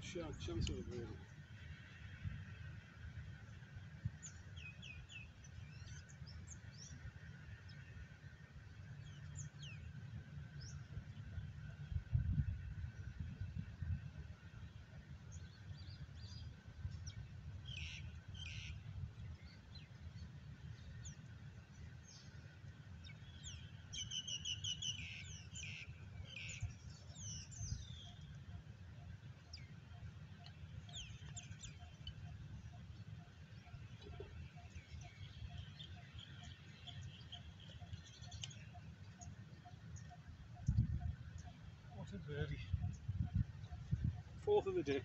需要相似的朋友 Fourth of the day.